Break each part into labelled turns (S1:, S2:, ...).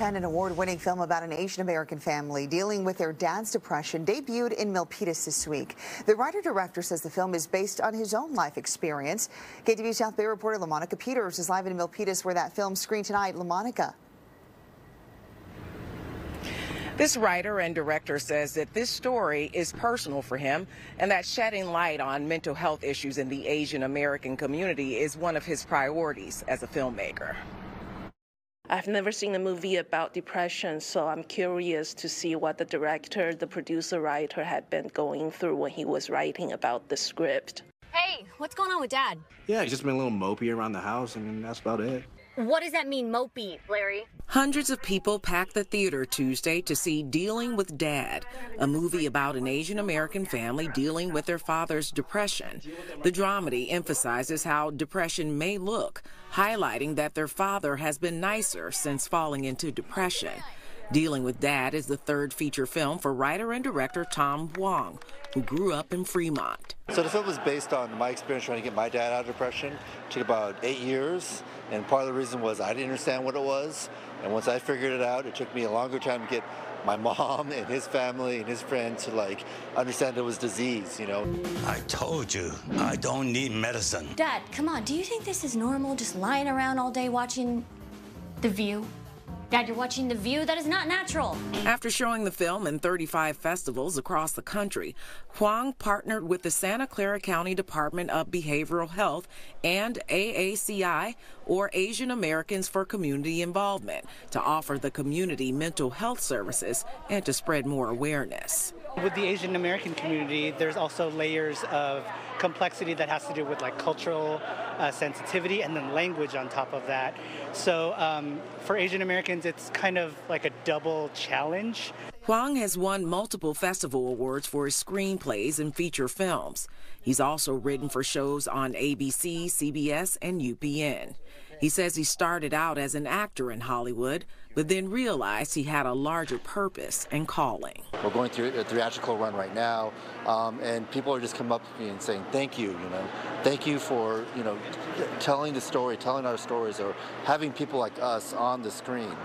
S1: An award-winning film about an Asian American family dealing with their dad's depression debuted in Milpitas this week. The writer-director says the film is based on his own life experience. KTVU South Bay reporter LaMonica Peters is live in Milpitas where that film screened tonight. LaMonica.
S2: This writer and director says that this story is personal for him and that shedding light on mental health issues in the Asian American community is one of his priorities as a filmmaker.
S3: I've never seen a movie about depression, so I'm curious to see what the director, the producer, writer had been going through when he was writing about the script.
S4: Hey, what's going on with Dad?
S5: Yeah, he's just been a little mopey around the house, and that's about it.
S4: What does that mean, mopey, Larry?
S2: Hundreds of people packed the theater Tuesday to see Dealing with Dad, a movie about an Asian American family dealing with their father's depression. The dramedy emphasizes how depression may look, highlighting that their father has been nicer since falling into depression. Dealing with Dad is the third feature film for writer and director Tom Huang, who grew up in Fremont.
S6: So the film was based on my experience trying to get my dad out of depression. It took about eight years, and part of the reason was I didn't understand what it was. And once I figured it out, it took me a longer time to get my mom and his family and his friends to like understand it was disease, you know.
S7: I told you, I don't need medicine.
S4: Dad, come on, do you think this is normal just lying around all day watching The View? Dad, you're watching The View? That is not natural.
S2: After showing the film in 35 festivals across the country, Huang partnered with the Santa Clara County Department of Behavioral Health and AACI, or Asian Americans for Community Involvement, to offer the community mental health services and to spread more awareness.
S8: With the Asian American community, there's also layers of complexity that has to do with like cultural uh, sensitivity and then language on top of that. So um, for Asian Americans, it's kind of like a double challenge.
S2: Huang has won multiple festival awards for his screenplays and feature films. He's also written for shows on ABC, CBS, and UPN. He says he started out as an actor in Hollywood, but then realized he had a larger purpose and calling.
S6: We're going through a theatrical run right now, um, and people are just coming up to me and saying, thank you, you know, thank you for, you know, telling the story, telling our stories, or having people like us on the screen.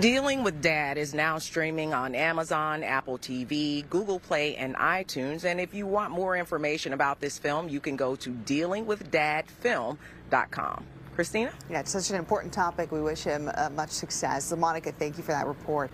S2: Dealing with Dad is now streaming on Amazon, Apple TV, Google Play, and iTunes. And if you want more information about this film, you can go to dealingwithdadfilm.com. Christina?
S1: Yeah, it's such an important topic. We wish him uh, much success. Monica, thank you for that report.